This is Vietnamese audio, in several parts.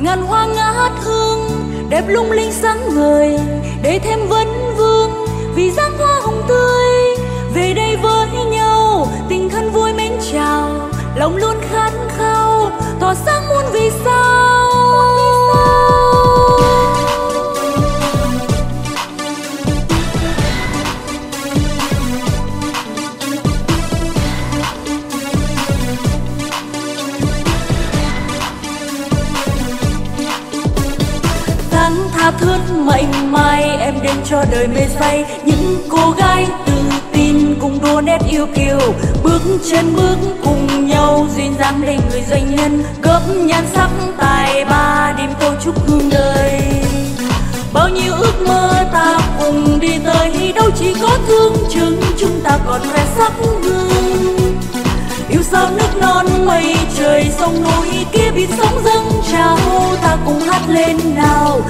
ngàn hoa ngát hương, đẹp lung linh sáng ngời, để thêm vấn vương. Vì dáng thướt mạnh mai em đến cho đời mê say. Những cô gái tự tin cùng đua nét yêu kiều, bước trên bước cùng nhau duyên dáng đầy người doanh nhân. Góp nhan sắc tài ba đêm cô chúc hương đời. Bao nhiêu ước mơ ta cùng đi tới, đâu chỉ có thương chừng, chúng ta còn khoe sắc hương yêu sao nước non mây trời sông núi, kia biển sóng dâng trào ta cùng hát lên nào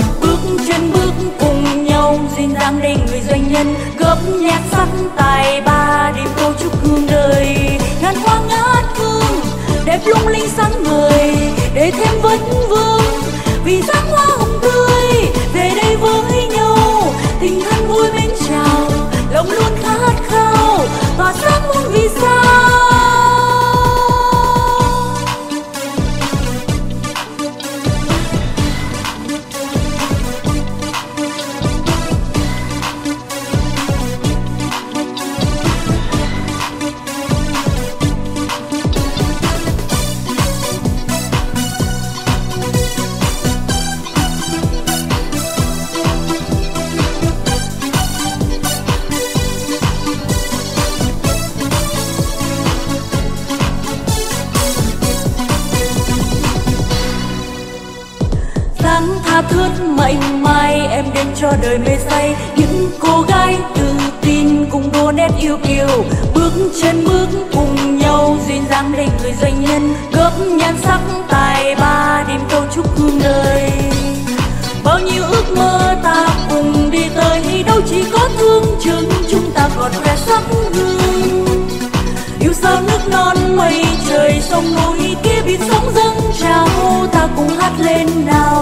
chuyên bước cùng nhau, duyên dáng để người doanh nhân. Góp nhạc sắc tài ba đêm câu chúc hương đời. Ngàn hoa ngát hương, đẹp lung linh sáng ngời, để thêm vấn vương tha thướt mệnh mai em đến cho đời mê say. Những cô gái tự tin cùng đua nét yêu kiều. Bước chân bước cùng nhau, duyên dáng đầy người doanh nhân. Góp nhan sắc tài ba, đêm câu chúc hương đời bao nhiêu ước mơ ta cùng đi tới, đâu chỉ có thương chừng chúng ta còn khoe sắc hương yêu sao nước non mây trời sông núi, kia biển sóng dâng trào, ta cùng hát lên nào.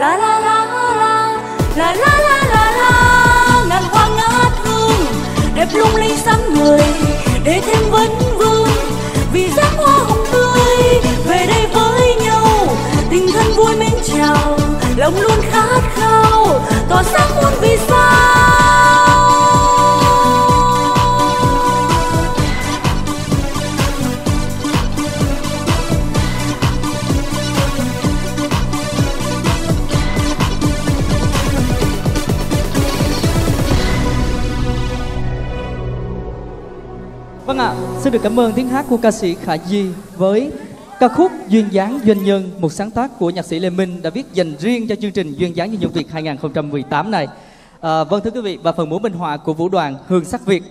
la la la la la la la la ngàn hoa ngát hương đẹp lung linh sáng người để thêm vấn vương. Vì dáng hoa hồng tươi, về đây với nhau, tình thân vui mến chào, lòng luôn khát khao. Tỏa sáng muôn vì Vâng ạ, xin được cảm ơn tiếng hát của ca sĩ Khả Di với ca khúc Duyên dáng doanh nhân, một sáng tác của nhạc sĩ Lê Minh đã viết dành riêng cho chương trình Duyên dáng doanh nhân Việt 2018 này. À, vâng thưa quý vị, và phần múa minh họa của vũ đoàn Hương Sắc Việt